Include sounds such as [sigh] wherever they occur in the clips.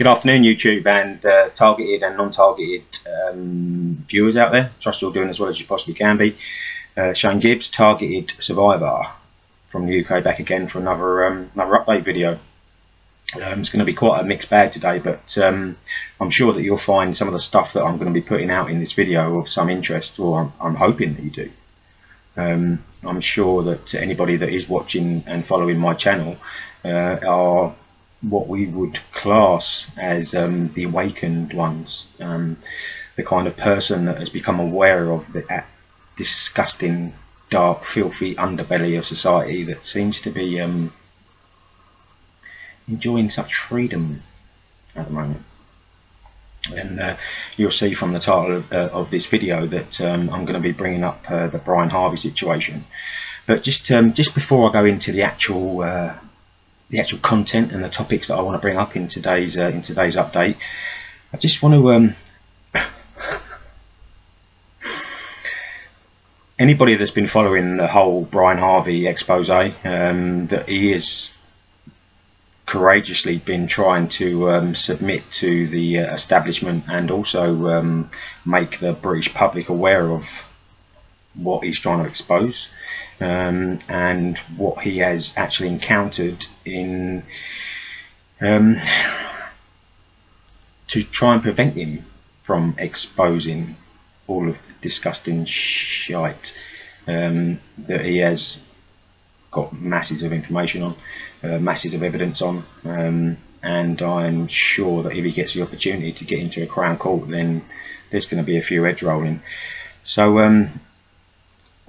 Good afternoon, YouTube and uh, targeted and non-targeted um, viewers out there. Trust you're doing as well as you possibly can be. Uh, Shane Gibbs, targeted survivor from the UK, back again for another um, another update video. Um, it's going to be quite a mixed bag today, but um, I'm sure that you'll find some of the stuff that I'm going to be putting out in this video of some interest, or I'm, I'm hoping that you do. Um, I'm sure that anybody that is watching and following my channel uh, are what we would class as um, the awakened ones, um, the kind of person that has become aware of the disgusting, dark, filthy underbelly of society that seems to be um, enjoying such freedom at the moment. And uh, you'll see from the title of, uh, of this video that um, I'm going to be bringing up uh, the Brian Harvey situation. But just um, just before I go into the actual uh, the actual content and the topics that I want to bring up in today's uh, in today's update. I just want to um, [coughs] anybody that's been following the whole Brian Harvey expose um, that he has courageously been trying to um, submit to the uh, establishment and also um, make the British public aware of what he's trying to expose um, and what he has actually encountered in um, to try and prevent him from exposing all of the disgusting shite um, that he has got masses of information on, uh, masses of evidence on, um, and I'm sure that if he gets the opportunity to get into a Crown Court, then there's going to be a few edge rolling. So um,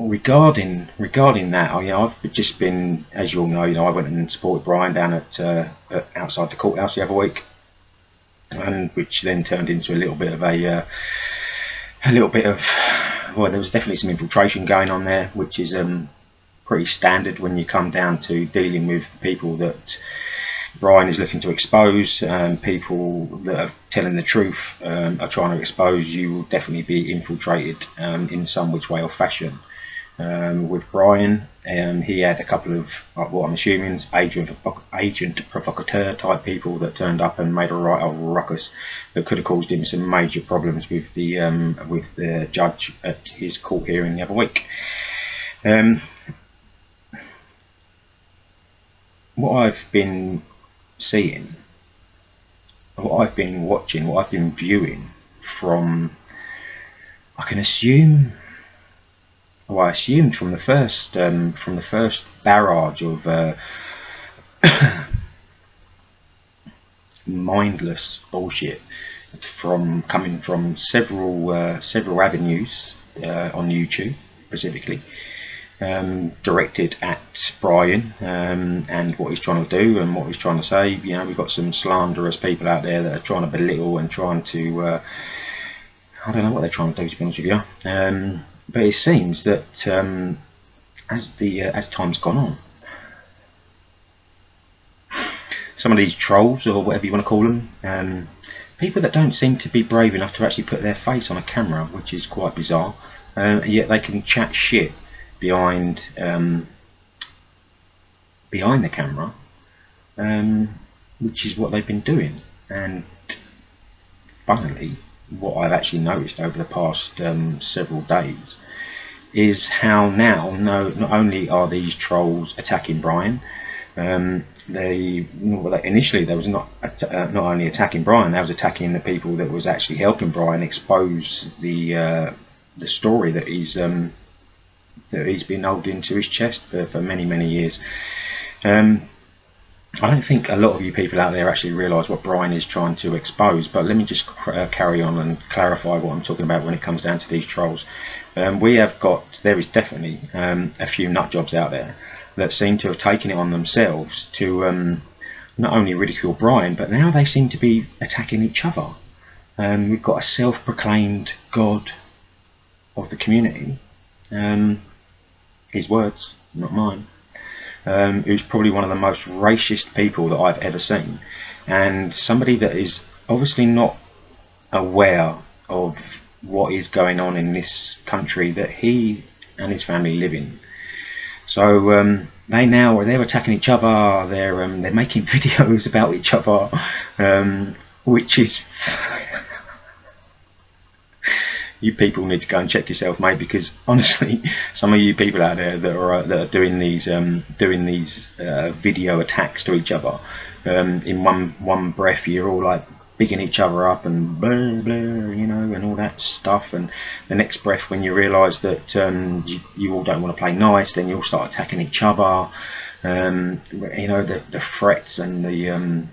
regarding regarding that, I, you know, I've just been, as you all know, you know, I went and supported Brian down at, uh, at outside the courthouse the other week, and which then turned into a little bit of a uh, a little bit of well, there was definitely some infiltration going on there, which is um, pretty standard when you come down to dealing with people that Brian is looking to expose, um, people that are telling the truth um, are trying to expose, you will definitely be infiltrated um, in some which way or fashion um, with Brian. Um, he had a couple of uh, what I'm assuming is agent, agent provocateur type people that turned up and made a right old ruckus that could have caused him some major problems with the um, with the judge at his court hearing the other week. Um, what I've been seeing, what I've been watching, what I've been viewing from, I can assume I assumed from the first um, from the first barrage of uh, [coughs] mindless bullshit from coming from several uh, several avenues uh, on YouTube specifically um, directed at Brian um, and what he's trying to do and what he's trying to say. You know, we've got some slanderous people out there that are trying to belittle and trying to uh, I don't know what they're trying to do to be honest with you. But it seems that um, as the uh, as time's gone on, some of these trolls or whatever you want to call them, um, people that don't seem to be brave enough to actually put their face on a camera, which is quite bizarre, uh, yet they can chat shit behind um, behind the camera, um, which is what they've been doing. And finally, what I've actually noticed over the past um, several days is how now no not only are these trolls attacking Brian um, they initially they was not uh, not only attacking Brian they was attacking the people that was actually helping Brian expose the uh, the story that he's um, that he's been holding to his chest for, for many many years. Um, I don't think a lot of you people out there actually realise what Brian is trying to expose, but let me just uh, carry on and clarify what I'm talking about when it comes down to these trolls. Um, we have got, there is definitely um, a few nut jobs out there that seem to have taken it on themselves to um, not only ridicule Brian, but now they seem to be attacking each other. Um, we've got a self-proclaimed God of the community, um, his words, not mine um, who's probably one of the most racist people that I've ever seen, and somebody that is obviously not aware of what is going on in this country that he and his family live in. So um, they now they're attacking each other. They're um, they're making [laughs] videos about each other. Um, which is you people need to go and check yourself, mate, because [laughs] honestly, some of you people out there that are that are doing these um, doing these uh, video attacks to each other um, in one one breath, you're all like bigging each other up and blah blah, you know, and all that stuff. And the next breath, when you realise that um, you, you all don't want to play nice, then you'll start attacking each other. Um, you know, the the threats and the um,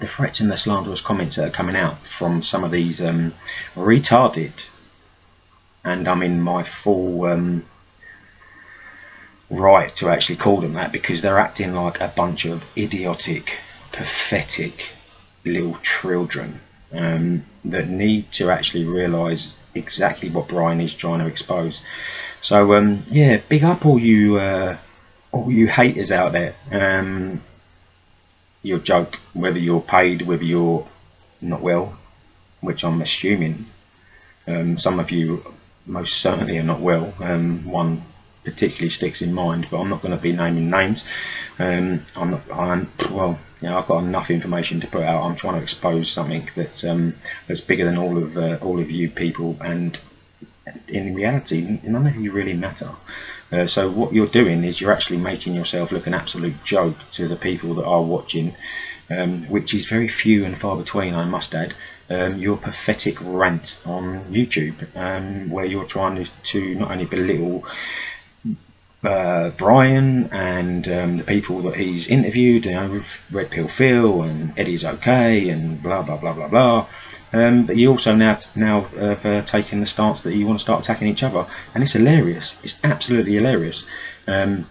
the threats and the slanderous comments that are coming out from some of these um, retarded, and I'm in my full um, right to actually call them that because they're acting like a bunch of idiotic, pathetic little children um, that need to actually realise exactly what Brian is trying to expose. So um, yeah, big up all you uh, all you haters out there. Um, your joke, whether you're paid, whether you're not well, which I'm assuming. Um, some of you most certainly are not well. Um, one particularly sticks in mind, but I'm not going to be naming names. Um, I'm not. I'm well. You know, I've got enough information to put out. I'm trying to expose something that um, that's bigger than all of uh, all of you people, and in reality, none of you really matter. Uh, so what you're doing is you're actually making yourself look an absolute joke to the people that are watching, um, which is very few and far between, I must add. Um, your pathetic rant on YouTube, um, where you're trying to, to not only belittle uh, Brian and um, the people that he's interviewed, you know, Red Pill Phil and Eddie's okay and blah blah blah blah blah. Um, but you also now now have uh, taken the stance that you want to start attacking each other, and it's hilarious. It's absolutely hilarious. Um,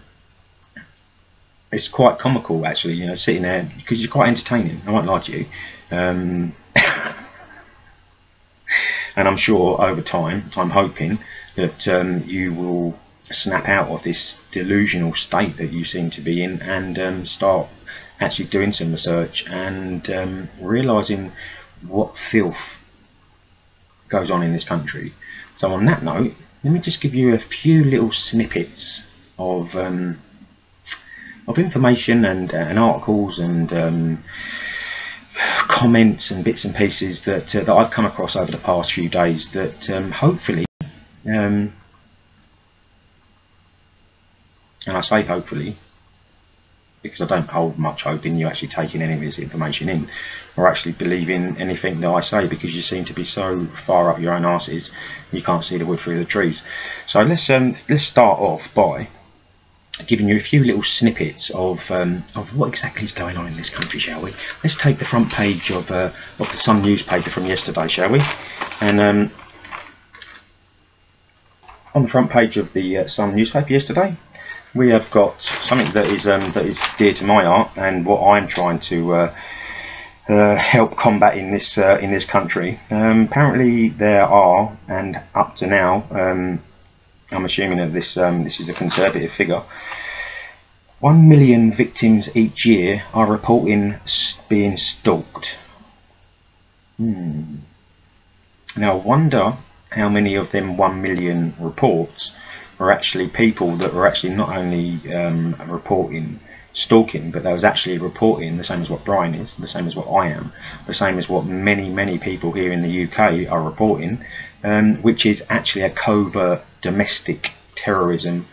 it's quite comical actually, you know, sitting there because you're quite entertaining. I won't lie to you. Um, [laughs] and I'm sure over time, I'm hoping that um, you will snap out of this delusional state that you seem to be in and um, start actually doing some research and um, realizing what filth goes on in this country. So on that note, let me just give you a few little snippets of um, of information and, uh, and articles and um, comments and bits and pieces that uh, that I've come across over the past few days that um, hopefully um, and I say hopefully because I don't hold much hope in you actually taking any of this information in or actually believing anything that I say because you seem to be so far up your own asses you can't see the wood through the trees. So let's um, let's start off by giving you a few little snippets of um, of what exactly is going on in this country, shall we? Let's take the front page of uh, of the Sun newspaper from yesterday, shall we? And um, on the front page of the uh, Sun newspaper yesterday, we have got something that is um, that is dear to my heart and what I'm trying to uh, uh, help combat in this uh, in this country. Um, apparently, there are, and up to now, um, I'm assuming that this um, this is a conservative figure. One million victims each year are reporting being stalked. Hmm. Now, I wonder how many of them one million reports were actually people that were actually not only um, reporting stalking, but they was actually reporting the same as what Brian is, the same as what I am, the same as what many, many people here in the UK are reporting, um, which is actually a covert domestic terrorism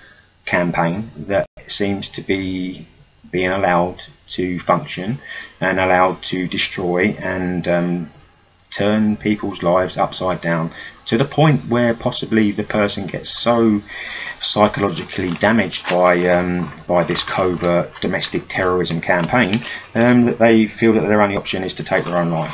campaign that seems to be being allowed to function and allowed to destroy and um, turn people's lives upside down to the point where possibly the person gets so psychologically damaged by um, by this covert domestic terrorism campaign um, that they feel that their only option is to take their own life.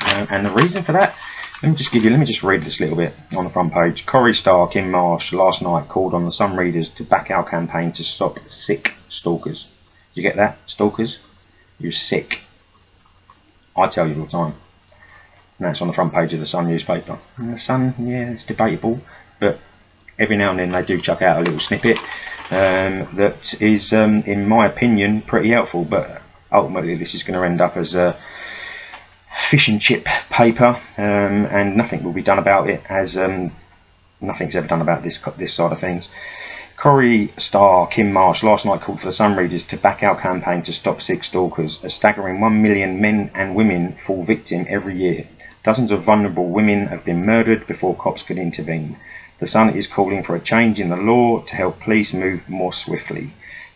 Uh, and the reason for that, let me just give you, let me just read this little bit on the front page. Corrie star Kim Marsh last night called on the Sun readers to back our campaign to stop sick stalkers. You get that, stalkers? You're sick. I tell you all the time and that's on the front page of the Sun newspaper. And the Sun, yeah, it's debatable, but every now and then they do chuck out a little snippet um, that is, um, in my opinion, pretty helpful. But ultimately, this is going to end up as a fish and chip paper, um, and nothing will be done about it, as um, nothing's ever done about this this side of things. Corrie star Kim Marsh last night called for the Sun readers to back our campaign to stop sick stalkers. A staggering 1 million men and women fall victim every year. Dozens of vulnerable women have been murdered before cops could intervene. The Sun is calling for a change in the law to help police move more swiftly.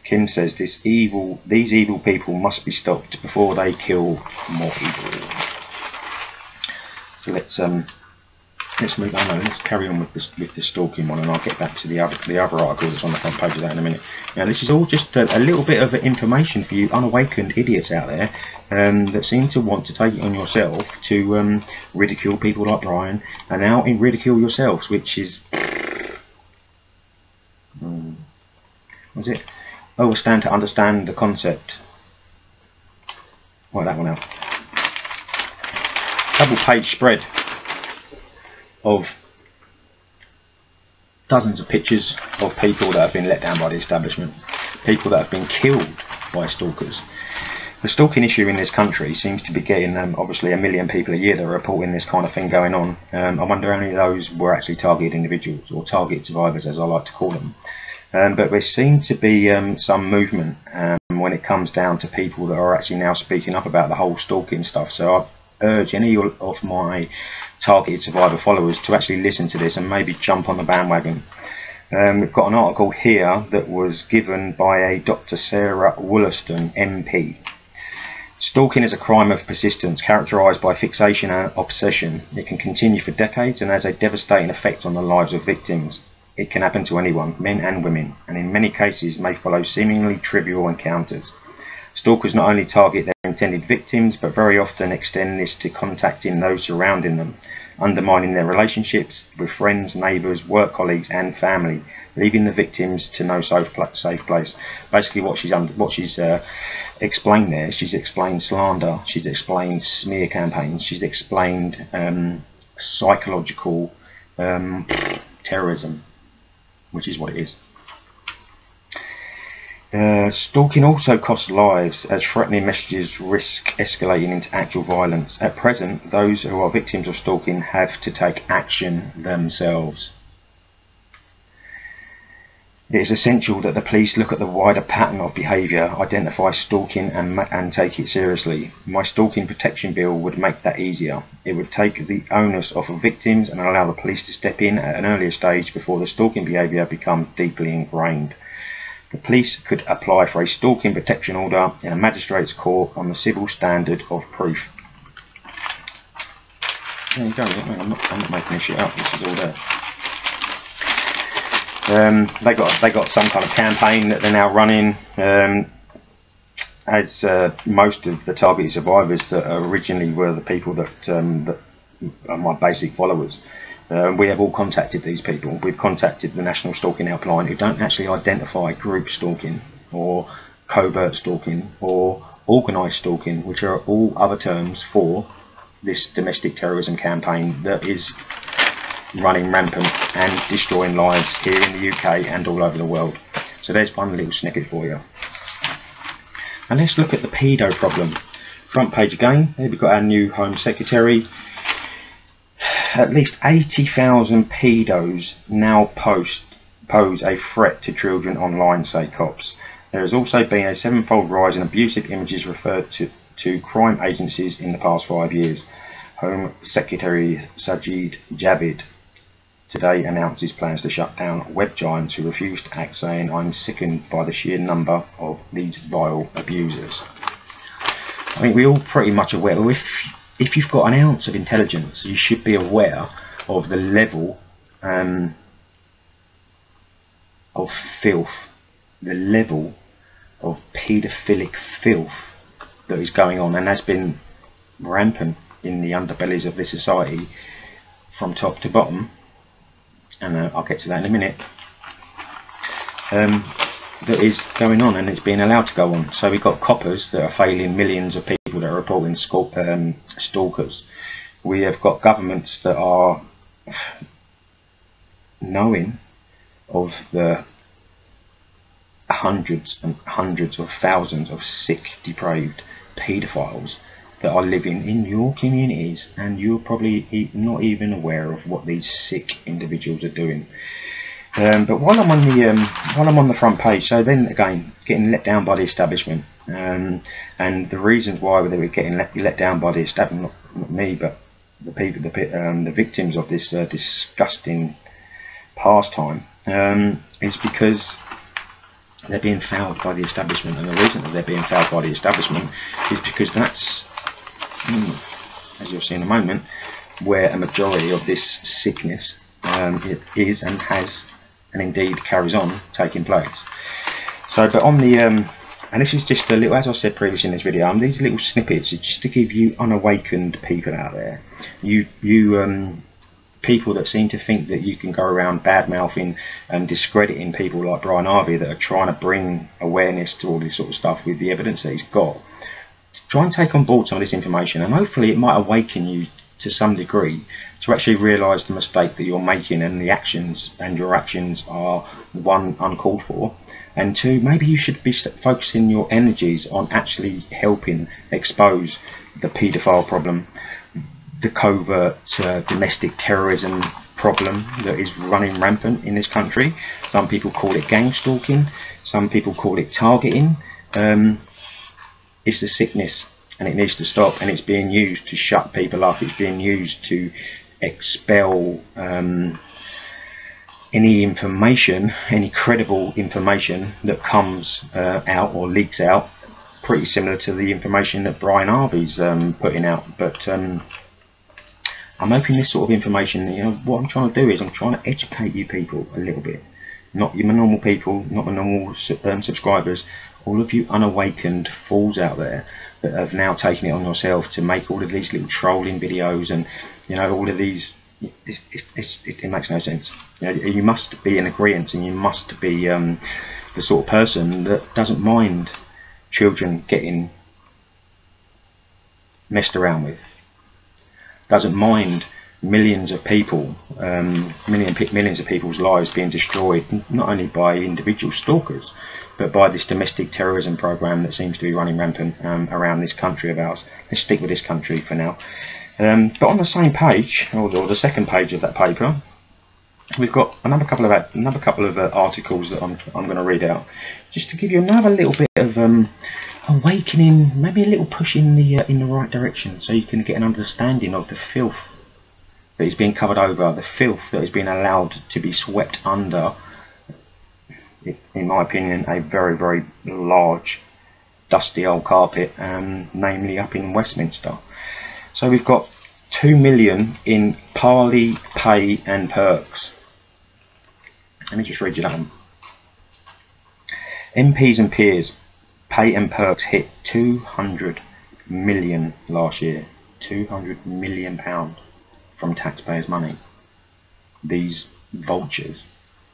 Kim says this evil, these evil people must be stopped before they kill more evil. So let's um, let's move on. Let's carry on with this with the stalking one, and I'll get back to the other the other article that's on the front page of that in a minute. Now, this is all just a, a little bit of information for you unawakened idiots out there um, that seem to want to take it on yourself to um, ridicule people like Brian, and now in ridicule yourselves, which is um, what's it? Overstand to understand the concept. Right, that one out. Double page spread of dozens of pictures of people that have been let down by the establishment, people that have been killed by stalkers. The stalking issue in this country seems to be getting um, obviously a million people a year that are reporting this kind of thing going on. Um, I wonder how many of those were actually targeted individuals or target survivors, as I like to call them. Um, but there seems to be um, some movement um, when it comes down to people that are actually now speaking up about the whole stalking stuff. So I urge any of my targeted survivor followers to actually listen to this and maybe jump on the bandwagon. Um, we've got an article here that was given by a Dr. Sarah Wollaston, MP. Stalking is a crime of persistence characterised by fixation and obsession. It can continue for decades and has a devastating effect on the lives of victims. It can happen to anyone, men and women, and in many cases may follow seemingly trivial encounters. Stalkers not only target their intended victims, but very often extend this to contacting those surrounding them, undermining their relationships with friends, neighbours, work colleagues, and family, leaving the victims to no safe place. Basically, what she's under, what she's uh, explained there, she's explained slander, she's explained smear campaigns, she's explained um, psychological um, terrorism, which is what it is. Uh, stalking also costs lives as threatening messages risk escalating into actual violence. At present, those who are victims of stalking have to take action themselves. It is essential that the police look at the wider pattern of behaviour, identify stalking and, and take it seriously. My stalking protection bill would make that easier. It would take the onus off of victims and allow the police to step in at an earlier stage before the stalking behaviour becomes deeply ingrained. The police could apply for a stalking protection order in a magistrate's court on the civil standard of proof. There you go, I'm not, I'm not making this shit up, this is all there. Um, they got they got some kind of campaign that they're now running. Um, as uh, most of the targeted survivors that originally were the people that um, that are my basic followers um, we have all contacted these people. We've contacted the National Stalking Helpline who don't actually identify group stalking or covert stalking or organised stalking, which are all other terms for this domestic terrorism campaign that is running rampant and destroying lives here in the UK and all over the world. So there's one little snippet for you. And let's look at the pedo problem. Front page again, we've got our new Home Secretary at least 80,000 pedos now post pose a threat to children online, say cops. There has also been a sevenfold rise in abusive images referred to, to crime agencies in the past five years. Home Secretary Sajid Javid today announced his plans to shut down web giants who refuse to act, saying, I'm sickened by the sheer number of these vile abusers. I think we're all pretty much aware. If if you've got an ounce of intelligence, you should be aware of the level um, of filth, the level of paedophilic filth that is going on and has been rampant in the underbellies of this society from top to bottom. And uh, I'll get to that in a minute. Um, that is going on and it's being allowed to go on. So we've got coppers that are failing millions of people that are reporting um, stalkers. We have got governments that are knowing of the hundreds and hundreds of thousands of sick, depraved paedophiles that are living in your communities and you're probably not even aware of what these sick individuals are doing. Um, but while I'm on the um, while I'm on the front page, so then again getting let down by the establishment, um, and the reasons why they were getting let, let down by the establishment, not, me, but the people, the um, the victims of this uh, disgusting pastime, um, is because they're being fouled by the establishment, and the reason that they're being fouled by the establishment is because that's, mm, as you'll see in a moment, where a majority of this sickness um, is and has and indeed carries on taking place. So, but on the, um, and this is just a little, as I said previously in this video, um, these little snippets are just to give you unawakened people out there, you, you, um, people that seem to think that you can go around bad mouthing and discrediting people like Brian Harvey that are trying to bring awareness to all this sort of stuff with the evidence that he's got. Try and take on board some of this information, and hopefully it might awaken you to some degree to actually realise the mistake that you're making and the actions and your actions are one uncalled for and two maybe you should be focusing your energies on actually helping expose the paedophile problem the covert uh, domestic terrorism problem that is running rampant in this country. Some people call it gang stalking. Some people call it targeting. Um, it's the sickness and it needs to stop and it's being used to shut people up. It's being used to expel um, any information any credible information that comes uh, out or leaks out pretty similar to the information that Brian Harvey's um, putting out. But um, I'm hoping this sort of information you know what I'm trying to do is I'm trying to educate you people a little bit. Not your normal people not my normal um, subscribers all of you unawakened fools out there that have now taken it on yourself to make all of these little trolling videos and you know all of these it, it, it, it makes no sense you, know, you must be in agreement and you must be um, the sort of person that doesn't mind children getting messed around with doesn't mind millions of people um, million, millions of people's lives being destroyed not only by individual stalkers but by this domestic terrorism program that seems to be running rampant um, around this country of ours. Let's stick with this country for now. Um, but on the same page, or the, or the, second page of that paper, we've got another couple of another couple of uh, articles that I'm I'm going to read out, just to give you another little bit of um, awakening, maybe a little push in the uh, in the right direction, so you can get an understanding of the filth that is being covered over, the filth that is being allowed to be swept under in my opinion, a very, very large dusty old carpet, um, namely up in Westminster. So we've got 2 million in Parley pay and perks. Let me just read you that one. MPs and peers pay and perks hit 200 million last year. 200 million pound from taxpayers' money. These vultures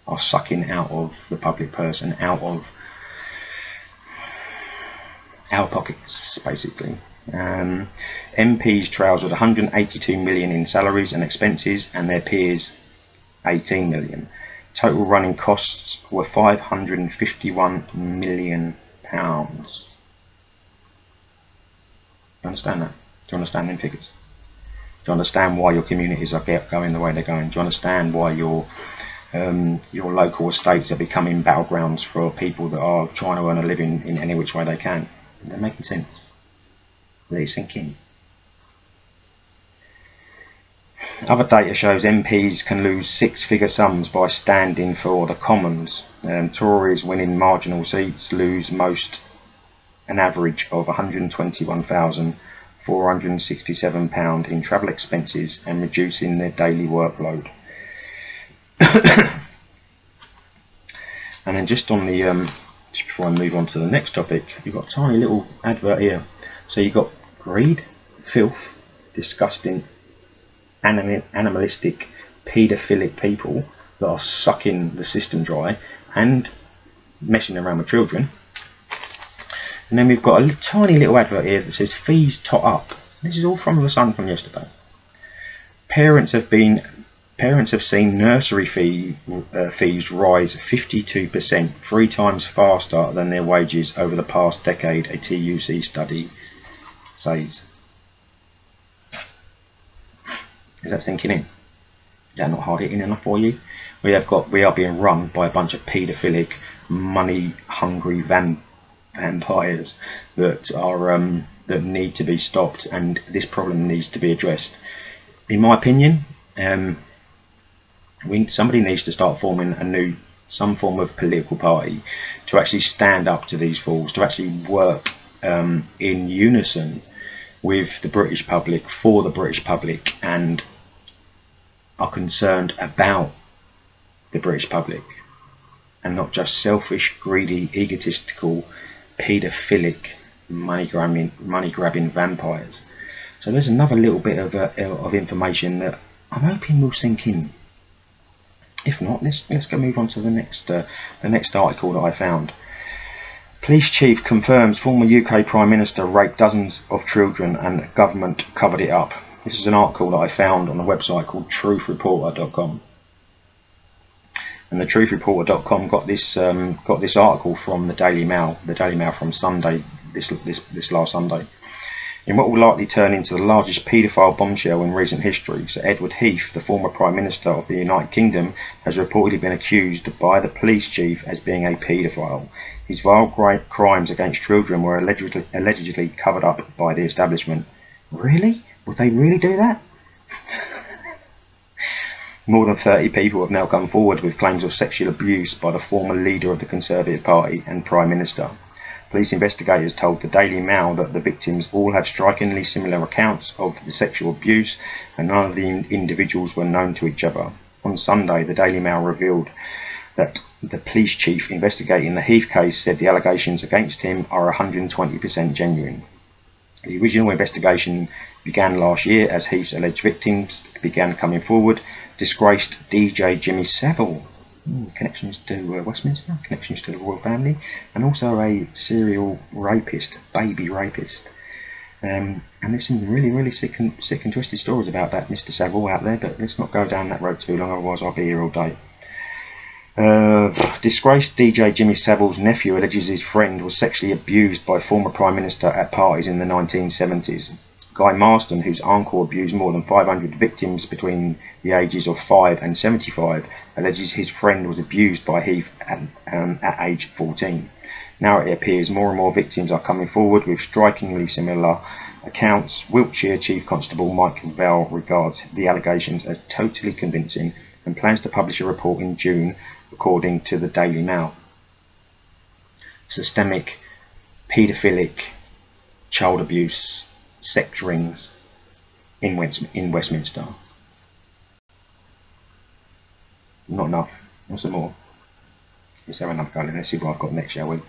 are sucking out of the public purse and out of our pockets, basically. Um, MPs trousered 182 million in salaries and expenses, and their peers 18 million. Total running costs were 551 million pounds. You understand that? Do you understand them figures? Do you understand why your communities are going the way they're going? Do you understand why your um, your local estates are becoming battlegrounds for people that are trying to earn a living in any which way they can. They're making sense. Let sink in. Other data shows MPs can lose six-figure sums by standing for the Commons. Um, Tories winning marginal seats lose most an average of £121,467 in travel expenses and reducing their daily workload. [coughs] and then just on the um, just before I move on to the next topic, you've got a tiny little advert here. So you've got greed, filth, disgusting, anim animalistic, paedophilic people that are sucking the system dry and messing around with children. And then we've got a tiny little advert here that says fees tot up. This is all from the Sun from yesterday. Parents have been Parents have seen nursery fee, uh, fees rise 52%, three times faster than their wages over the past decade, a TUC study says. Is that sinking in? Is that not hard enough for you? we have got we are being run by a bunch of paedophilic, money-hungry van, vampires that are um, that need to be stopped, and this problem needs to be addressed. In my opinion, um, we somebody needs to start forming a new some form of political party to actually stand up to these fools, to actually work um, in unison with the British public, for the British public, and are concerned about the British public and not just selfish, greedy, egotistical, paedophilic, money grabbing, money grabbing vampires. So there's another little bit of, uh, of information that I'm hoping will sink in. If not, let's let's go move on to the next uh, the next article that I found. Police chief confirms former UK Prime Minister raped dozens of children and government covered it up. This is an article that I found on a website called TruthReporter.com. And the TruthReporter.com got this um, got this article from the Daily Mail, the Daily Mail from Sunday, this this this last Sunday. In what will likely turn into the largest paedophile bombshell in recent history, Sir Edward Heath, the former Prime Minister of the United Kingdom, has reportedly been accused by the police chief as being a paedophile. His vile crimes against children were allegedly, allegedly covered up by the establishment. Really? Would they really do that? [laughs] More than 30 people have now come forward with claims of sexual abuse by the former leader of the Conservative Party and Prime Minister. Police investigators told the Daily Mail that the victims all had strikingly similar accounts of the sexual abuse and none of the individuals were known to each other. On Sunday, the Daily Mail revealed that the police chief investigating the Heath case said the allegations against him are 120% genuine. The original investigation began last year as Heath's alleged victims began coming forward. Disgraced DJ Jimmy Savile connections to uh, Westminster, connections to the royal family, and also a serial rapist, baby rapist. Um, and there's some really, really sick and, sick and twisted stories about that Mr. Savile out there, but let's not go down that road too long, otherwise I'll be here all day. Uh, disgraced DJ Jimmy Savile's nephew alleges his friend was sexually abused by former Prime Minister at parties in the 1970s. Guy Marsden, whose uncle abused more than 500 victims between the ages of 5 and 75, alleges his friend was abused by Heath at, um, at age 14. Now it appears more and more victims are coming forward with strikingly similar accounts. Wiltshire Chief Constable Mike Bell regards the allegations as totally convincing and plans to publish a report in June, according to the Daily Mail. Systemic, paedophilic, child abuse sex rings in, West, in Westminster. Not enough. Want some more? Let's have another go. Let's see what I've got next, shall we? [sighs]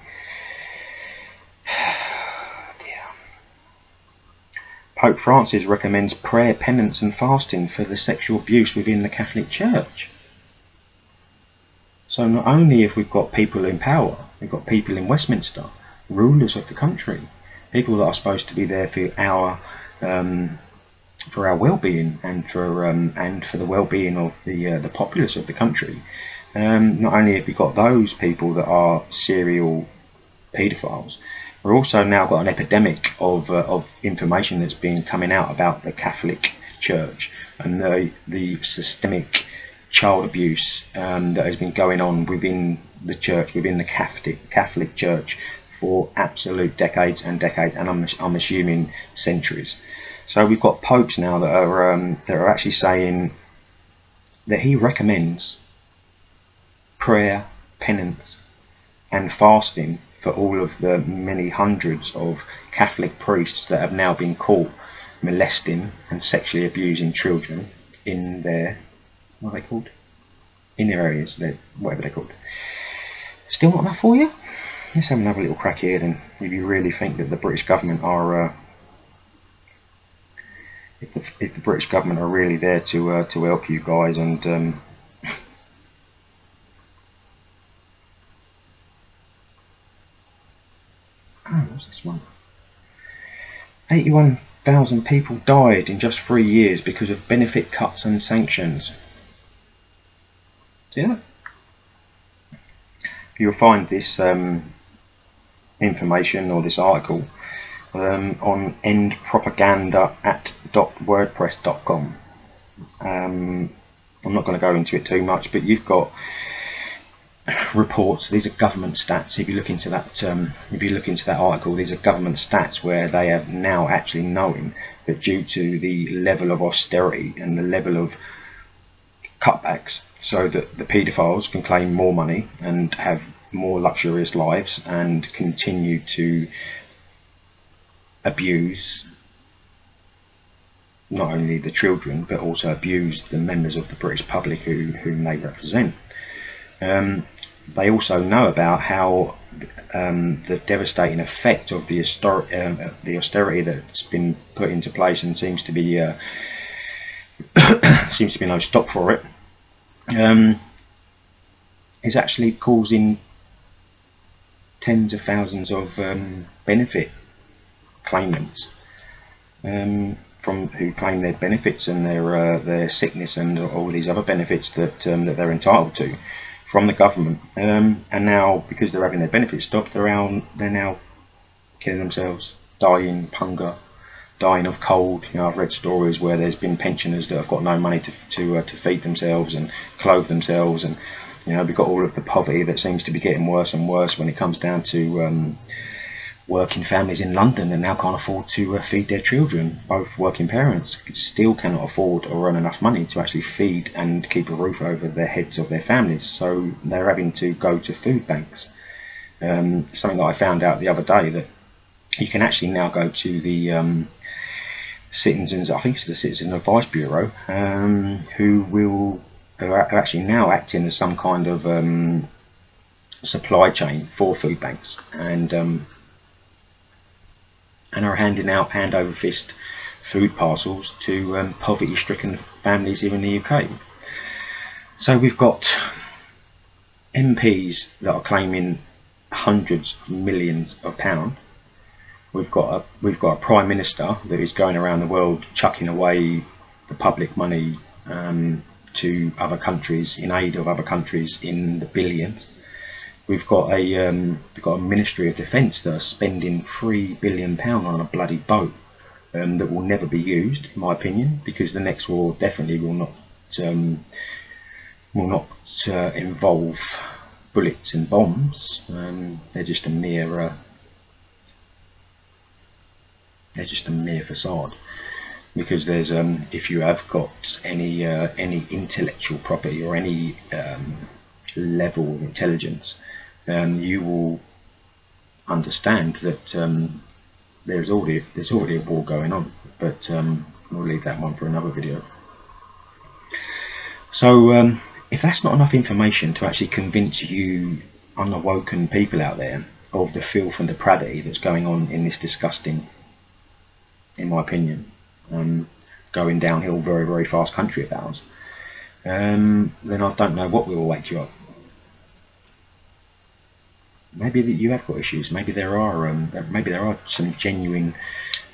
Pope Francis recommends prayer, penance, and fasting for the sexual abuse within the Catholic Church. So not only have we got people in power, we've got people in Westminster, rulers of the country, people that are supposed to be there for our um, for our well-being and for um, and for the well-being of the uh, the populace of the country. Um, not only have we got those people that are serial paedophiles, we've also now got an epidemic of uh, of information that's been coming out about the Catholic Church and the the systemic child abuse um, that has been going on within the church, within the Catholic Catholic Church, for absolute decades and decades, and I'm, I'm assuming centuries. So we've got popes now that are um, that are actually saying that he recommends prayer, penance, and fasting for all of the many hundreds of Catholic priests that have now been caught molesting and sexually abusing children in their what are they called? In their areas, they're, whatever they're called. Still not enough for you? let's have another little crack here then. If you really think that the British government are, uh, if, the, if the British government are really there to uh, to help you guys and um, [laughs] what's this one? 81,000 people died in just three years because of benefit cuts and sanctions. That? You'll find this um, information or this article um, on endpropaganda at wordpress.com. Um, I'm not going to go into it too much, but you've got reports. These are government stats. If you look into that, um, if you look into that article, these are government stats where they are now actually knowing that due to the level of austerity and the level of cutbacks, so that the paedophiles can claim more money and have more luxurious lives and continue to abuse not only the children but also abuse the members of the British public who, whom they represent. Um, they also know about how um, the devastating effect of the, um, the, austerity that's been put into place and seems to be uh, [coughs] seems to be no stop for it um, is actually causing tens of thousands of um, benefit claimants um, from who claim their benefits and their uh, their sickness and all these other benefits that um, that they're entitled to from the government. Um, and now, because they're having their benefits stopped, they're, out, they're now killing themselves, dying hunger, dying of cold. You know, I've read stories where there's been pensioners that have got no money to to, uh, to feed themselves and clothe themselves, and you know, we've got all of the poverty that seems to be getting worse and worse when it comes down to um, working families in London and now can't afford to uh, feed their children. Both working parents still cannot afford or earn enough money to actually feed and keep a roof over their heads of their families, so they're having to go to food banks. Um, something that I found out the other day that you can actually now go to the um, citizens, I think it's the Citizen Advice Bureau, um, who will are actually now acting as some kind of um, supply chain for food banks and um, and are handing out hand over fist food parcels to um, poverty stricken families here in the UK. So we've got MPs that are claiming hundreds of millions of pounds. We've got a we've got a prime minister that is going around the world chucking away the public money um, to other countries in aid of other countries in the billions. We've got a um, we've got a Ministry of Defence that are spending three billion pound on a bloody boat um, that will never be used, in my opinion, because the next war definitely will not um, will not uh, involve bullets and bombs. Um, they're just a mere uh, they're just a mere facade because there's um, if you have got any uh, any intellectual property or any um, level of intelligence, um, you will understand that um, there's already there's already a war going on. But um, we'll leave that one for another video. So um, if that's not enough information to actually convince you unawoken people out there of the filth and depravity that's going on in this disgusting, in my opinion, um, going downhill very very fast country of ours, um, then I don't know what will wake you up maybe that you have got issues. Maybe there are um, maybe there are some genuine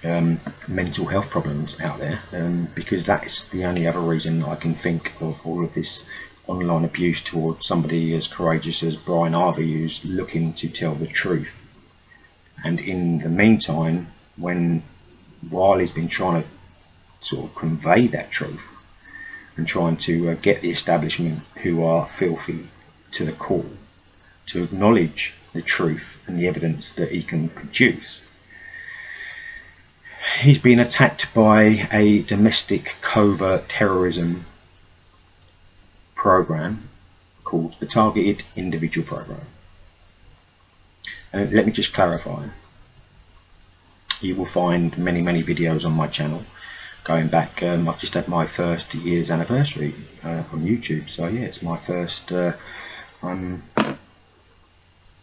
um, mental health problems out there, um, because that's the only other reason I can think of all of this online abuse towards somebody as courageous as Brian Harvey, who's looking to tell the truth. And in the meantime, when while he's been trying to sort of convey that truth and trying to uh, get the establishment who are filthy to the core to acknowledge the truth and the evidence that he can produce. He's been attacked by a domestic covert terrorism program called the Targeted Individual Program. And let me just clarify. You will find many, many videos on my channel going back. Um, I've just had my first year's anniversary uh, on YouTube, so yeah, it's my first. Uh, I'm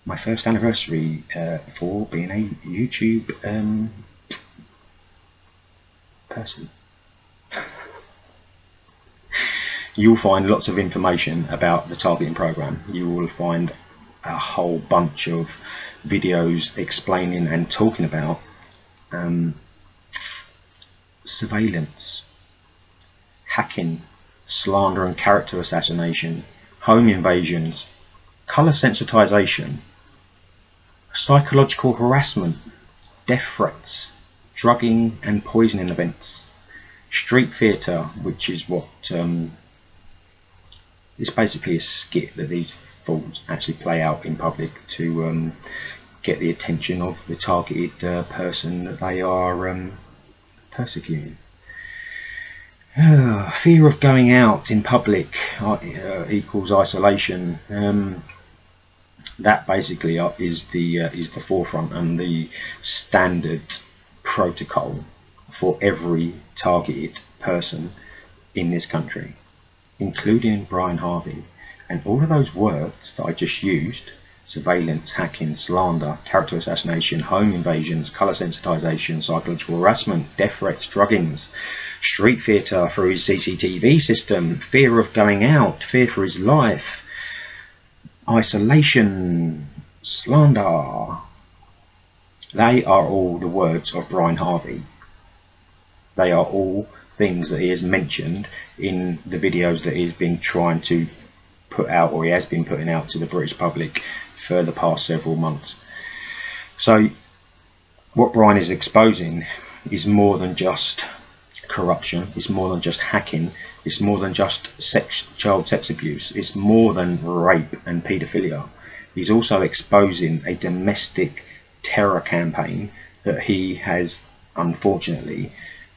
my first anniversary uh, for being a YouTube um, person. [laughs] You'll find lots of information about the targeting program. You will find a whole bunch of videos explaining and talking about um, surveillance, hacking, slander and character assassination, home invasions, colour sensitization, psychological harassment, death threats, drugging and poisoning events, street theatre, which is what um, it's basically a skit that these fools actually play out in public to um, get the attention of the targeted uh, person that they are um, persecuting. Uh, fear of going out in public uh, equals isolation. Um, that basically uh, is the uh, is the forefront and the standard protocol for every targeted person in this country, including Brian Harvey. And all of those words that I just used surveillance, hacking, slander, character assassination, home invasions, colour sensitisation, psychological harassment, death threats, druggings, street theatre through his CCTV system, fear of going out, fear for his life, isolation, slander. They are all the words of Brian Harvey. They are all things that he has mentioned in the videos that he's been trying to put out or he has been putting out to the British public for the past several months. So what Brian is exposing is more than just corruption, it's more than just hacking, it's more than just sex, child sex abuse, it's more than rape and paedophilia. He's also exposing a domestic terror campaign that he has unfortunately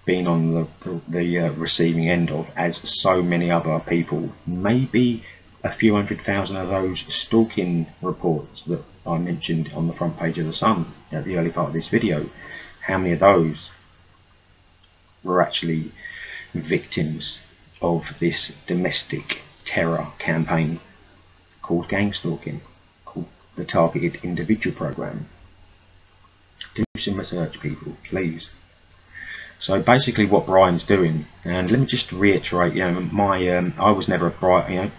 been on the, the uh, receiving end of as so many other people maybe a few hundred thousand of those stalking reports that I mentioned on the front page of the Sun at the early part of this video how many of those were actually victims of this domestic terror campaign called gang stalking called the targeted individual program? Do some research people please. So basically, what Brian's doing, and let me just reiterate, you know, my um, I was never a Brian, you know,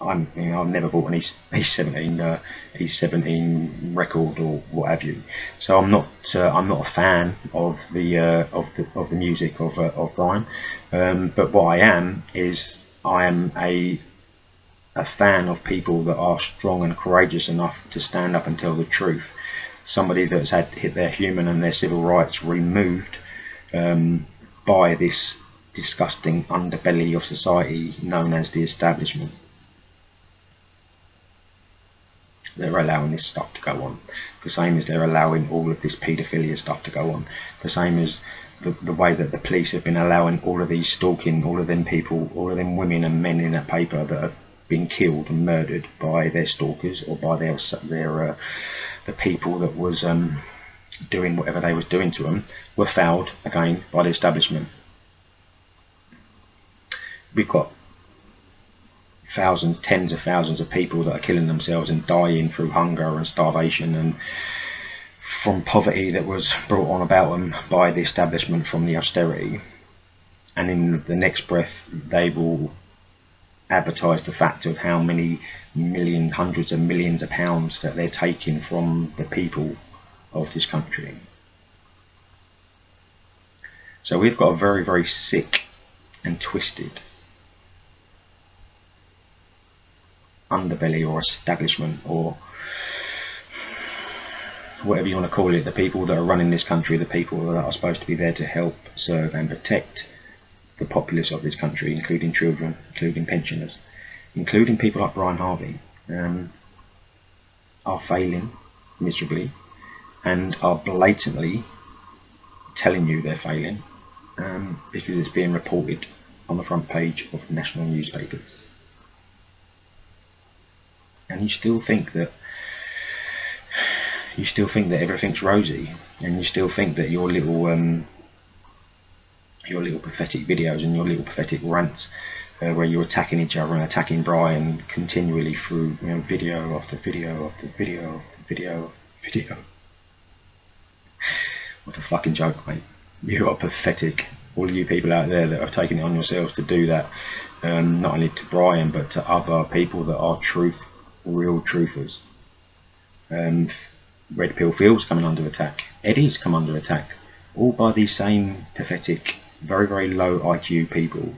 I'm, you know, I've never bought an E17 uh, E17 record or what have you. So I'm not uh, I'm not a fan of the uh, of the of the music of uh, of Brian. Um, but what I am is I am a a fan of people that are strong and courageous enough to stand up and tell the truth. Somebody that's had their human and their civil rights removed um, by this disgusting underbelly of society known as the establishment. They're allowing this stuff to go on. The same as they're allowing all of this paedophilia stuff to go on. The same as the, the way that the police have been allowing all of these stalking, all of them people, all of them women and men in that paper that have been killed and murdered by their stalkers or by their their uh, the people that was um, doing whatever they was doing to them were fouled again by the establishment. We've got thousands, tens of thousands of people that are killing themselves and dying through hunger and starvation and from poverty that was brought on about them by the establishment from the austerity. And in the next breath, they will advertise the fact of how many million, hundreds of millions of pounds that they're taking from the people of this country. So we've got a very, very sick and twisted underbelly or establishment or whatever you want to call it, the people that are running this country, the people that are supposed to be there to help, serve and protect the populace of this country, including children, including pensioners, including people like Brian Harvey, um, are failing miserably and are blatantly telling you they're failing um, because it's being reported on the front page of national newspapers. And you still think that you still think that everything's rosy, and you still think that your little um, your little pathetic videos and your little pathetic rants uh, where you're attacking each other and attacking Brian continually through you know, video after video after video after video after video. [laughs] What a fucking joke, mate. You are pathetic. All you people out there that have taken it on yourselves to do that, um, not only to Brian but to other people that are truth, real truthers. Um, Red Pill Phil's coming under attack. Eddie's come under attack. All by these same pathetic, very, very low IQ people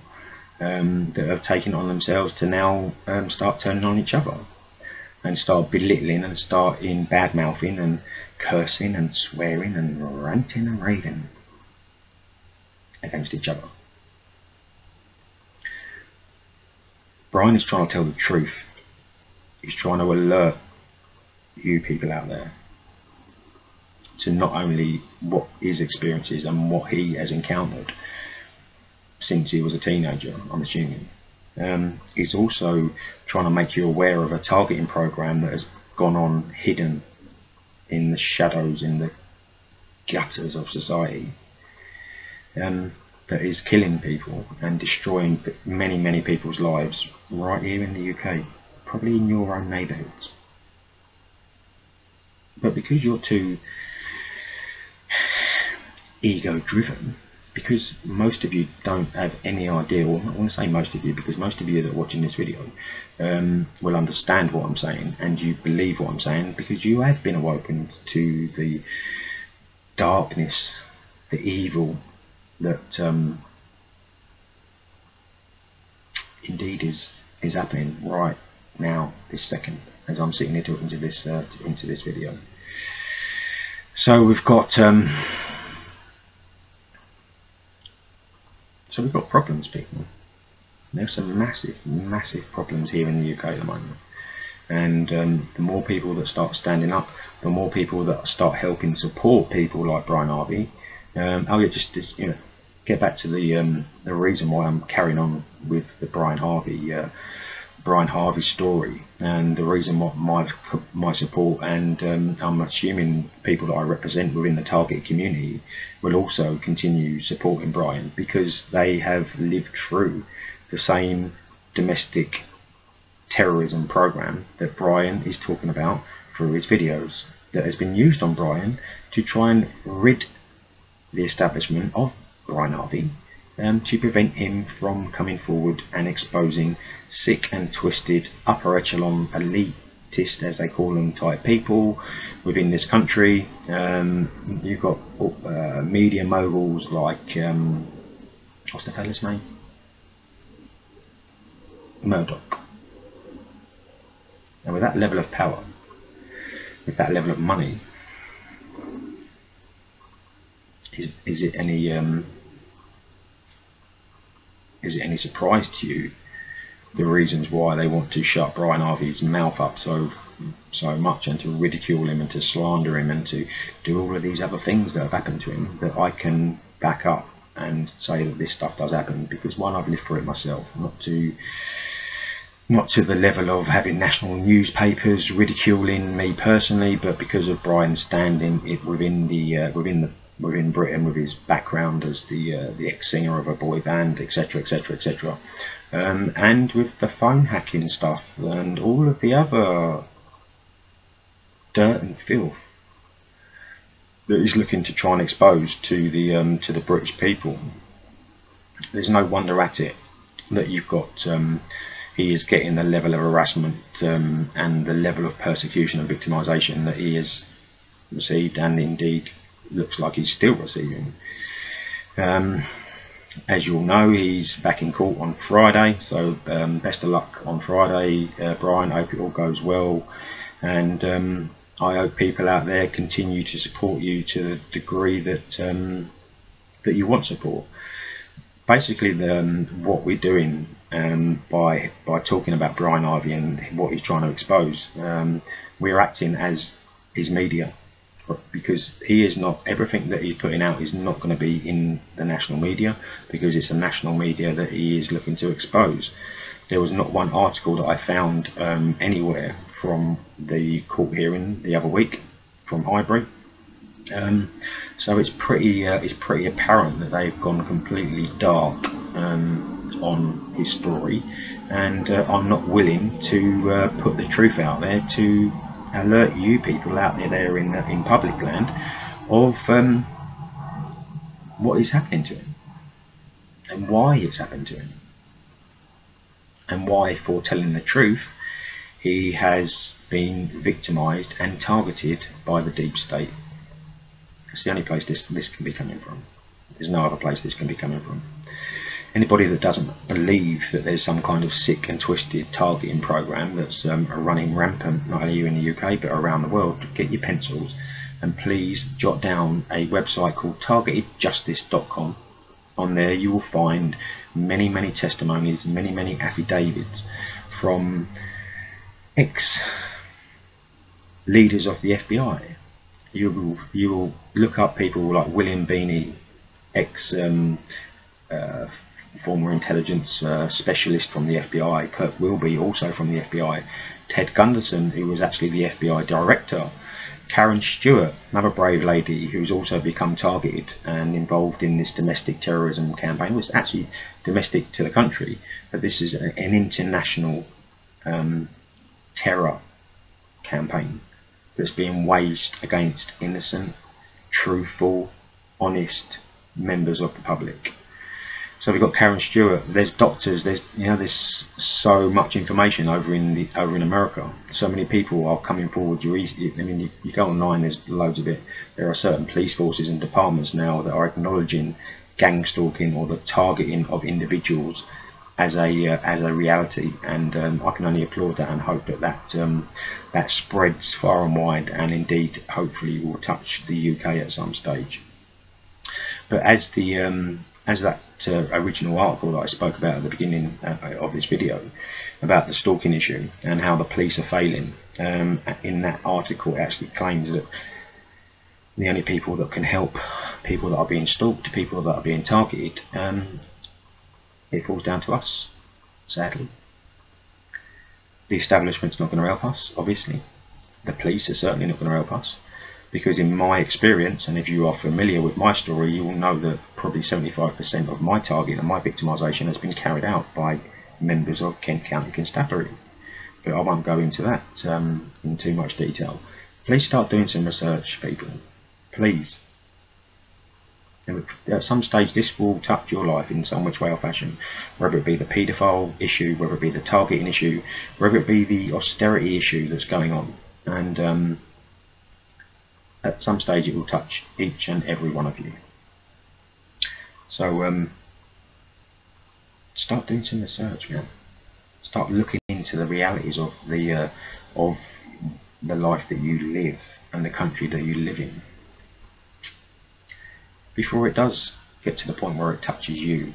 um, that have taken on themselves to now um, start turning on each other and start belittling and start in bad mouthing and cursing and swearing and ranting and raving against each other. Brian is trying to tell the truth. He's trying to alert you people out there to not only what his experiences and what he has encountered since he was a teenager, I'm assuming. Um, he's also trying to make you aware of a targeting program that has gone on hidden in the shadows, in the gutters of society, um, that is killing people and destroying many, many people's lives right here in the UK, probably in your own neighbourhoods. But because you're too ego driven, because most of you don't have any idea, or I want to say most of you, because most of you that are watching this video um, will understand what I'm saying and you believe what I'm saying because you have been awoken to the darkness, the evil that um, indeed is is happening right now, this second, as I'm sitting here talking to this uh, into this video. So we've got um, so we've got problems, people. There's some massive, massive problems here in the UK at the moment. And um, the more people that start standing up, the more people that start helping support people like Brian Harvey. Um, I'll just, just, you know get back to the um, the reason why I'm carrying on with the Brian Harvey uh, Brian Harvey's story and the reason why my my support and um, I'm assuming people that I represent within the target community will also continue supporting Brian because they have lived through the same domestic terrorism program that Brian is talking about through his videos that has been used on Brian to try and rid the establishment of Brian Harvey um, to prevent him from coming forward and exposing sick and twisted upper echelon elitist as they call them type people within this country um, you've got uh, media moguls like um, what's the fella's name Murdoch. And with that level of power, with that level of money, is is it any um, is it any surprise to you the reasons why they want to shut Brian Harvey's mouth up so so much and to ridicule him and to slander him and to do all of these other things that have happened to him that I can back up and say that this stuff does happen because one I've lived through it myself not to not to the level of having national newspapers ridiculing me personally, but because of Brian standing it within the uh, within the within Britain with his background as the uh, the ex-singer of a boy band, etc., etc., etc., and with the phone hacking stuff and all of the other dirt and filth that he's looking to try and expose to the um, to the British people. There's no wonder at it that you've got um, he is getting the level of harassment um, and the level of persecution and victimisation that he has received and indeed looks like he's still receiving. Um, as you all know, he's back in court on Friday, so um, best of luck on Friday, uh, Brian. Hope it all goes well, and um, I hope people out there continue to support you to the degree that um, that you want support basically the, um, what we're doing um, by by talking about Brian Harvey and what he's trying to expose, we're acting as his media because he is not everything that he's putting out is not going to be in the national media because it's the national media that he is looking to expose. There was not one article that I found um, anywhere from the court hearing the other week from Highbury. Um, so it's pretty uh, it's pretty apparent that they've gone completely dark um, on his story, and uh, I'm not willing to uh, put the truth out there to alert you people out there there in in public land of um, what is happening to him and why it's happened to him and why for telling the truth he has been victimized and targeted by the deep state it's the only place this, this can be coming from. There's no other place this can be coming from. Anybody that doesn't believe that there's some kind of sick and twisted targeting program that's um, running rampant, not only in the UK but around the world, get your pencils and please jot down a website called targetedjustice.com on there you will find many, many testimonies, many, many affidavits from ex leaders of the FBI. You will you will look up people like William Binney, ex um, uh, former intelligence uh, specialist from the FBI, Kirk Wiebe, also from the FBI, Ted Gunderson, who was actually the FBI director, Karen Stewart, another brave lady who's also become targeted and involved in this domestic terrorism campaign. Was actually domestic to the country, but this is an international um, terror campaign that's being waged against innocent, truthful, honest members of the public. So we've got Karen Stewart. There's doctors. There's you know there's so much information over in the over in America. So many people are coming forward. You easy, I mean you, you go online. There's loads of it. There are certain police forces and departments now that are acknowledging gang stalking or the targeting of individuals as a uh, as a reality, and um, I can only applaud that and hope that that um, that spreads far and wide, and indeed hopefully will touch the UK at some stage. But as the um, as that uh, original article that I spoke about at the beginning uh, of this video about the stalking issue and how the police are failing, um, in that article it actually claims that the only people that can help people that are being stalked, people that are being targeted, um, it falls down to us, sadly. The establishment's not going to help us, obviously. The police are certainly not going to help us because in my experience, and if you are familiar with my story, you will know that probably 75% of my target and my victimisation has been carried out by members of Kent County Constabulary. But I won't go into that um, in too much detail. Please start doing some research, people. Please. At some stage, this will touch your life in some which way or fashion, whether it be the paedophile issue, whether it be the targeting issue, whether it be the austerity issue that's going on. And um, at some stage it will touch each and every one of you. So um, start doing some research, man. Start looking into the realities of the uh, of the life that you live and the country that you live in before it does get to the point where it touches you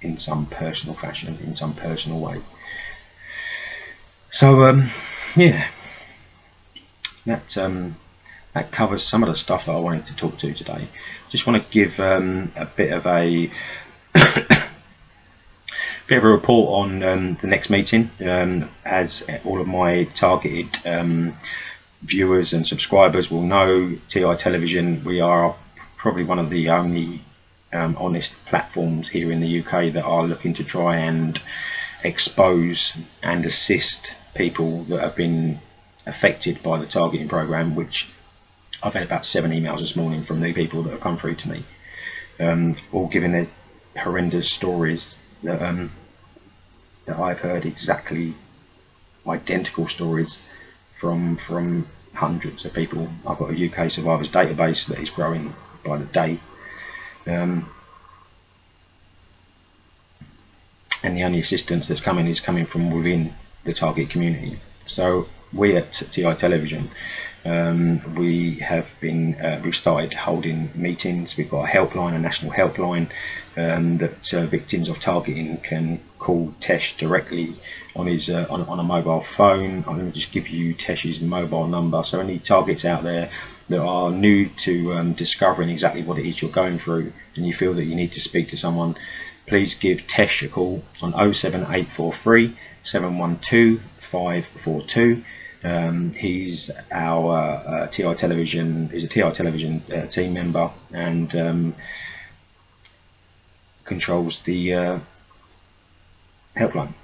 in some personal fashion, in some personal way. So um, yeah, that um, that covers some of the stuff that I wanted to talk to today. Just want to give um, a bit of a [coughs] bit of a report on um, the next meeting, um, as all of my targeted um, viewers and subscribers will know. TI Television, we are probably one of the only um, honest platforms here in the UK that are looking to try and expose and assist people that have been affected by the targeting program, which I've had about seven emails this morning from new people that have come through to me, um, all giving their horrendous stories that um, that I've heard exactly identical stories from from hundreds of people. I've got a UK survivors database that is growing by the day. Um, and the only assistance that's coming is coming from within the target community. So we at TI Television um, we have been uh, we've started holding meetings. We've got a helpline, a national helpline um, that uh, victims of targeting can call Tesh directly on his uh, on, on, a mobile phone. I'm going to just give you Tesh's mobile number. So any targets out there that are new to um, discovering exactly what it is you're going through, and you feel that you need to speak to someone, please give Tesh a call on 07843 712 542 um, he's our uh, TI television. He's a TI television uh, team member and um, controls the uh, helpline.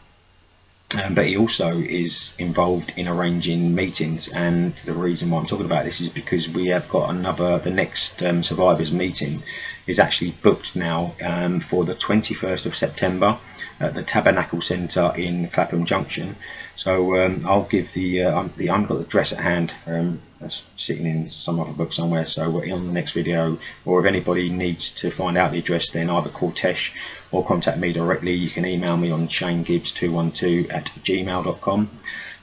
Um, but he also is involved in arranging meetings. And the reason why I'm talking about this is because we have got another the next um, survivors meeting is actually booked now um, for the 21st of September at the Tabernacle Centre in Clapham Junction. So um, I'll give the uh, um, the I've got the address at hand. Um, that's sitting in some other book somewhere. So on the next video or if anybody needs to find out the address then either call Tesh or contact me directly you can email me on shanegibbs212 at gmail.com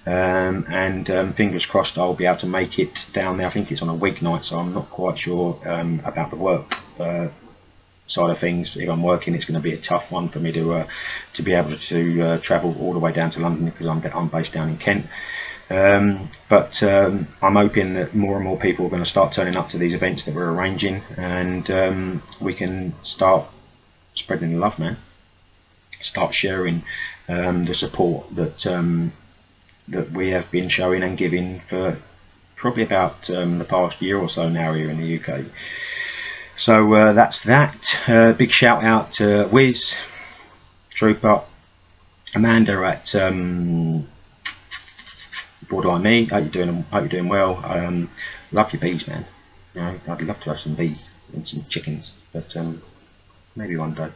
um, and um, fingers crossed I'll be able to make it down there I think it's on a weeknight so I'm not quite sure um, about the work uh, side of things. If I'm working, it's going to be a tough one for me to uh, to be able to uh, travel all the way down to London because I'm I'm based down in Kent. Um, but um, I'm hoping that more and more people are going to start turning up to these events that we're arranging, and um, we can start spreading the love, man. Start sharing um, the support that um, that we have been showing and giving for probably about um, the past year or so now here in the UK. So uh, that's that. Uh, big shout out to Wiz, Trooper, Amanda at um, Borderline Me. Hope you're doing. Hope you're doing well. Um, love your bees, man. You know, I'd love to have some bees and some chickens, but um, maybe one day.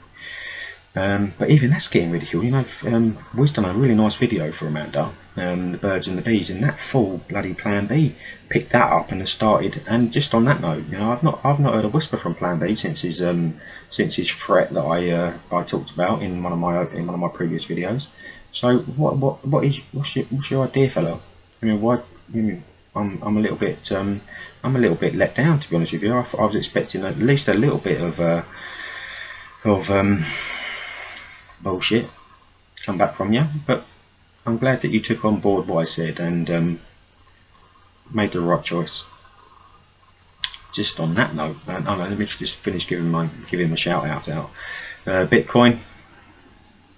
Um, but even that's getting ridiculed. You know, um, Wiz done a really nice video for Amanda, um, the birds and the bees, and that full bloody Plan B picked that up and has started. And just on that note, you know, I've not I've not heard a whisper from Plan B since his um, since his threat that I uh, I talked about in one of my in one of my previous videos. So what what what is what's your, what's your idea, fellow? I mean, why? I mean, I'm I'm a little bit um, I'm a little bit let down to be honest with you. I, I was expecting at least a little bit of uh, of um, bullshit come back from you, but I'm glad that you took on board what I said and um, made the right choice. Just on that note, uh, oh let me just finish giving my giving my shout out out. Uh, Bitcoin,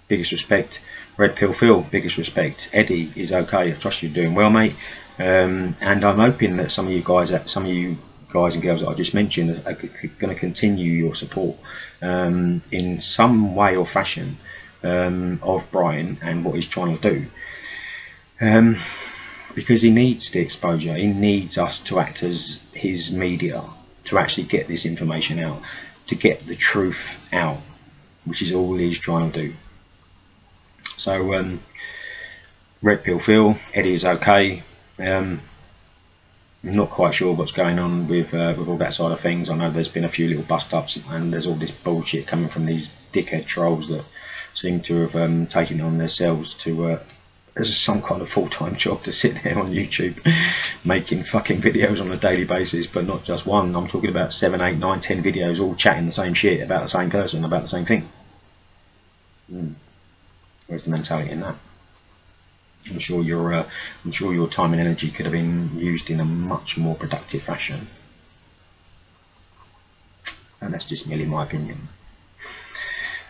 biggest respect. Red Pill Phil, biggest respect. Eddie is okay. I trust you're doing well, mate. Um, and I'm hoping that some of you guys, at some of you guys and girls that I just mentioned, are, going to continue your support um, in some way or fashion um, of Brian and what he's trying to do. Um, because he needs the exposure, he needs us to act as his media to actually get this information out, to get the truth out, which is all he's trying to do. So, um, Red Pill Phil, Eddie is okay. Um, I'm not quite sure what's going on with uh, with all that side of things. I know there's been a few little bust ups, and there's all this bullshit coming from these dickhead trolls that seem to have um, taken on themselves to uh, as some kind of full-time job to sit there on YouTube [laughs] making fucking videos on a daily basis, but not just one. I'm talking about seven, eight, nine, ten videos all chatting the same shit about the same person, about the same thing. Mm. Where's the mentality in that? I'm sure your uh, I'm sure your time and energy could have been used in a much more productive fashion. And that's just merely my opinion.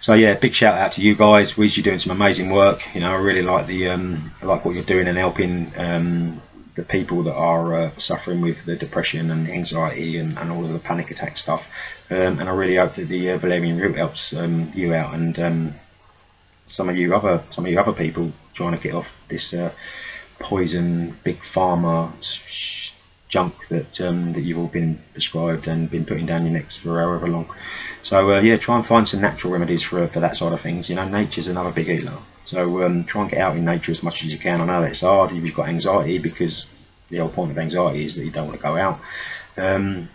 So yeah, big shout out to you guys. Wiz, you're doing some amazing work. You know, I really like the um, I like what you're doing and helping um, the people that are uh, suffering with the depression and anxiety and, and all of the panic attack stuff. Um, and I really hope that the uh, Valerian root helps um, you out and um, some of you other some of you other people trying to get off this uh, poison big pharma junk that um, that you've all been prescribed and been putting down your necks for however long. So uh, yeah, try and find some natural remedies for for that side of things. You know, nature's another big healer. So um, try and get out in nature as much as you can. I know it's hard if you've got anxiety because the whole point of anxiety is that you don't want to go out. Um,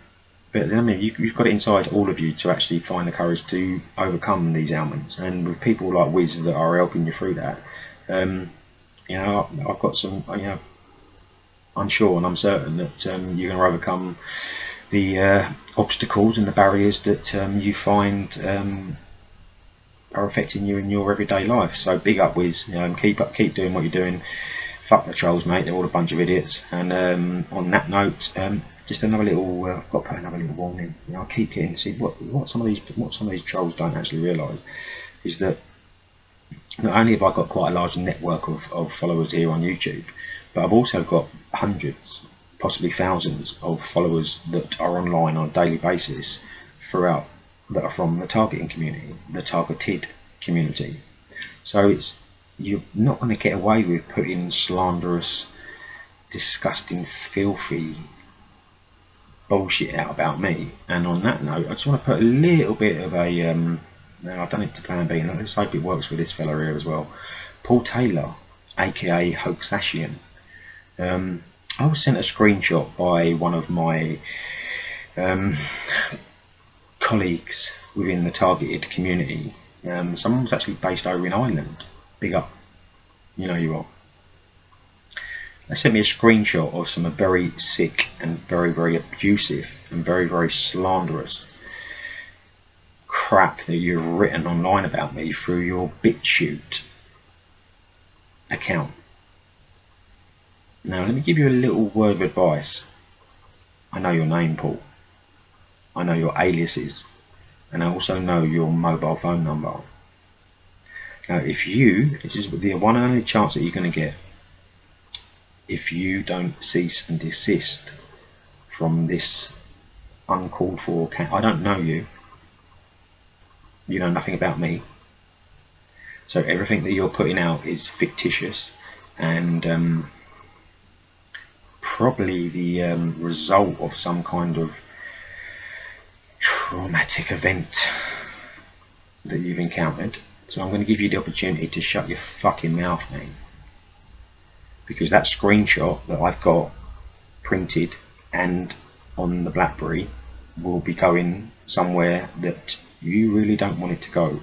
but I mean, you, have got it inside all of you to actually find the courage to overcome these ailments. And with people like Wiz that are helping you through that, um, you know, I've got some, you know, I'm sure and I'm certain that um, you're going to overcome the uh, obstacles and the barriers that um, you find um, are affecting you in your everyday life. So big up, Wiz. Keep up, keep doing what you're doing. Fuck the trolls, mate. They're all a bunch of idiots. And um, on that note, um, just another little. Uh, I've got to put another little warning. You know, I keep getting see what what some of these what some of these trolls don't actually realise is that not only have I got quite a large network of, of followers here on YouTube, but I've also got hundreds, possibly thousands of followers that are online on a daily basis throughout that are from the targeting community, the targeted community. So it's you're not going to get away with putting slanderous, disgusting, filthy bullshit out about me. And on that note, I just want to put a little bit of a um, now I've done it to Plan B, and let's hope it works with this fella here as well. Paul Taylor, aka Hoaxashian. Um, I was sent a screenshot by one of my um, colleagues within the targeted community. Um, someone was actually based over in Ireland. Big up. You know you are. They sent me a screenshot of some very sick and very, very abusive and very, very slanderous crap that you've written online about me through your BitChute account. Now, let me give you a little word of advice. I know your name, Paul. I know your aliases. And I also know your mobile phone number. Now, if you, this is the one and only chance that you're going to get, if you don't cease and desist from this uncalled for I don't know you, you know nothing about me, so everything that you're putting out is fictitious and um, probably the um, result of some kind of traumatic event that you've encountered. So I'm going to give you the opportunity to shut your fucking mouth, mate. Because that screenshot that I've got printed and on the BlackBerry will be going somewhere that you really don't want it to go.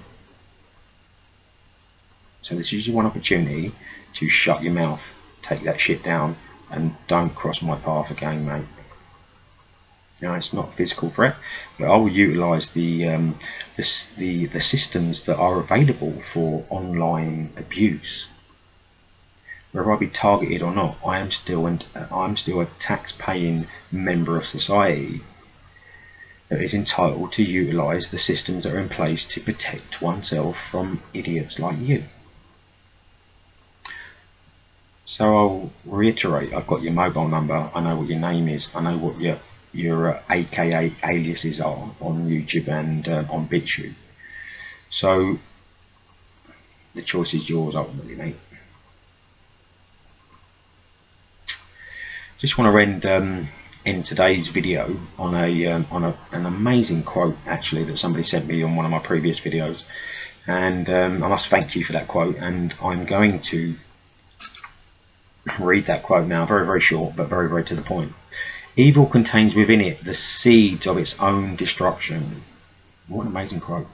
So this is your one opportunity to shut your mouth, take that shit down, and don't cross my path again, mate. Now it's not a physical threat, but I will utilise the, um, the, the the systems that are available for online abuse. Whether I be targeted or not, I am still an, I'm still a tax-paying member of society that is entitled to utilise the systems that are in place to protect oneself from idiots like you. So I'll reiterate, I've got your mobile number, I know what your name is, I know what your your uh, AKA aliases are on YouTube and uh, on BitChute. So the choice is yours ultimately, mate. Just want to end um, in today's video on a um, on a, an amazing quote actually that somebody sent me on one of my previous videos, and um, I must thank you for that quote. And I'm going to read that quote now, very, very short, but very, very to the point. Evil contains within it the seeds of its own destruction. What an amazing quote.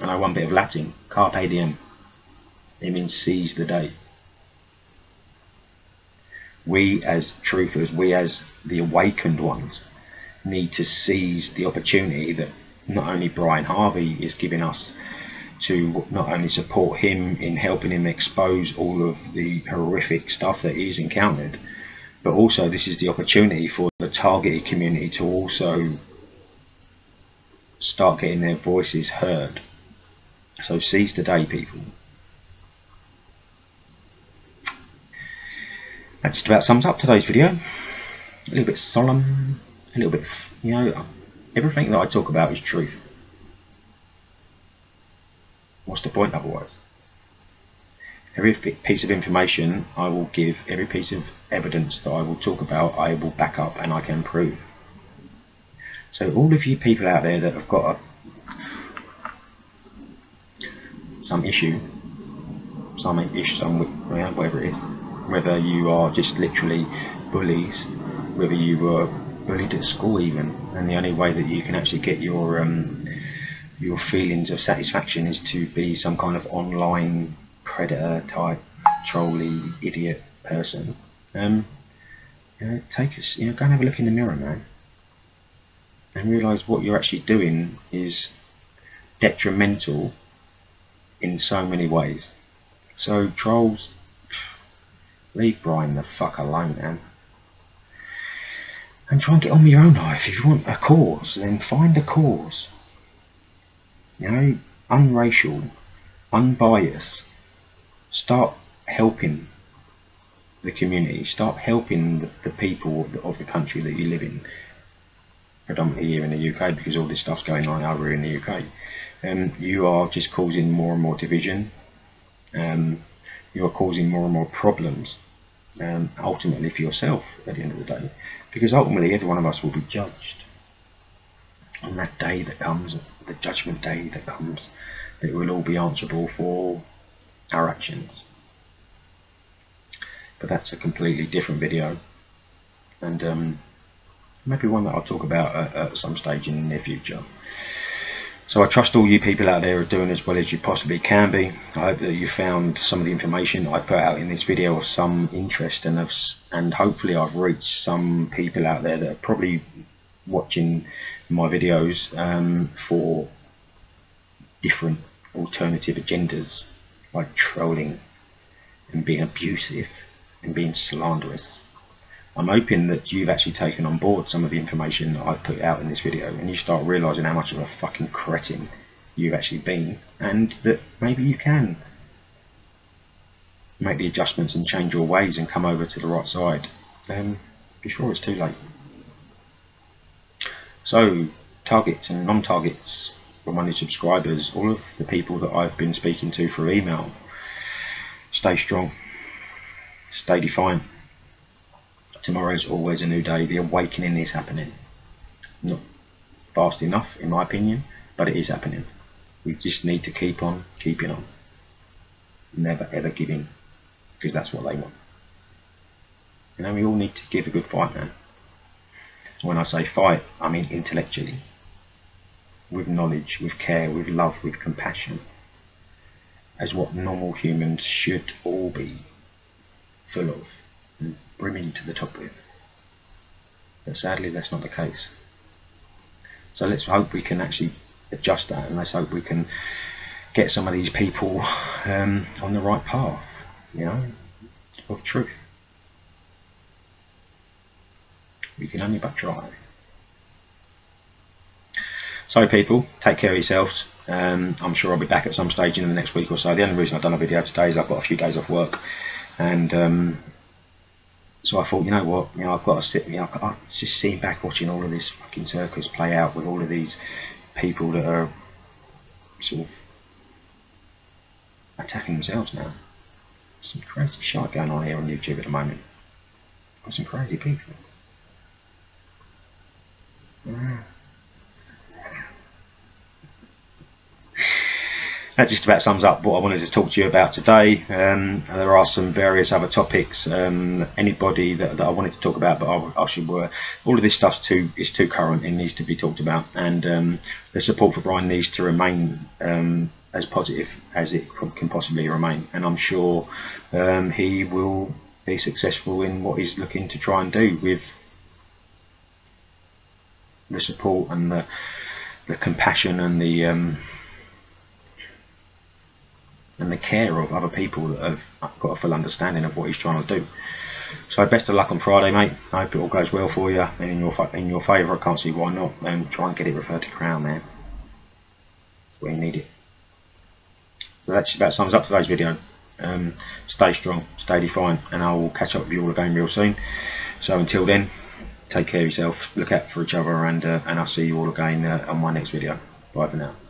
I know one bit of Latin, carpe diem. It means seize the day. We as truthers, we as the awakened ones, need to seize the opportunity that not only Brian Harvey is giving us to not only support him in helping him expose all of the horrific stuff that he's encountered, but also this is the opportunity for the targeted community to also start getting their voices heard. So seize the day, people. That just about sums up today's video. A little bit solemn, a little bit, you know, everything that I talk about is truth. What's the point otherwise? Every piece of information I will give, every piece of evidence that I will talk about, I will back up and I can prove. So all of you people out there that have got a, some issue, some issue, some whatever it is, whether you are just literally bullies, whether you were bullied at school even, and the only way that you can actually get your um, your feelings of satisfaction is to be some kind of online predator type trolly idiot person. Um you know, take us you know go and have a look in the mirror man and realize what you're actually doing is detrimental in so many ways. So trolls leave Brian the fuck alone man and try and get on with your own life if you want a cause then find a cause you know, unracial, unbiased, start helping the community, start helping the, people of the, of the, country that you live in, predominantly here in the UK because all this stuff's going on over in the UK. Um, you are just causing more and more division. Um, you are causing more and more problems, um, ultimately for yourself at the end of the day, because ultimately every one of us will be judged on that day that comes, the judgment day that comes, that we'll all be answerable for our actions. But that's a completely different video, and um, maybe one that I'll talk about at, at some stage in the near future. So I trust all you people out there are doing as well as you possibly can be. I hope that you found some of the information I put out in this video of some interest and, have, and hopefully I've reached some people out there that are probably watching my videos um, for different alternative agendas like trolling and being abusive and being slanderous. I'm hoping that you've actually taken on board some of the information that I've put out in this video and you start realising how much of a fucking cretin you've actually been and that maybe you can make the adjustments and change your ways and come over to the right side um, before it's too late. So, targets and non-targets for money subscribers, all of the people that I've been speaking to through email, stay strong, stay defiant. Tomorrow's always a new day. The awakening is happening. Not fast enough, in my opinion, but it is happening. We just need to keep on keeping on. Never ever giving, because that's what they want. You know, we all need to give a good fight, man. When I say fight, I mean intellectually, with knowledge, with care, with love, with compassion, as what normal humans should all be full of brimming to the top with. But sadly, that's not the case. So let's hope we can actually adjust that and let's hope we can get some of these people um, on the right path, you know, of truth. We can only but try. So people, take care of yourselves. Um, I'm sure I'll be back at some stage in the next week or so. The only reason I've done a video today is I've got a few days off work, and um, so I thought, you know what, you know, I've got to sit, you know, I'm just sitting back watching all of this fucking circus play out with all of these people that are sort of attacking themselves now. Some crazy shit going on here on YouTube at the moment. Some crazy people. Yeah. That just about sums up what I wanted to talk to you about today. Um, there are some various other topics. Um, anybody that, that, I wanted to talk about, but I, I should were all of this stuff too is too current and needs to be talked about. And um, the support for Brian needs to remain um, as positive as it can possibly remain. And I'm sure um, he will be successful in what he's looking to try and do with the support and the the compassion and the um, and the care of other people that have got a full understanding of what he's trying to do. So best of luck on Friday, mate. I hope it all goes well for you and in your in your favour. I can't see why not. And try and get it referred to Crown, man. where you need it. So that about sums up today's video. Um, stay strong, stay defiant, and I will catch up with you all again real soon. So until then, take care of yourself, look out for each other, and uh, and I'll see you all again uh, on my next video. Bye for now.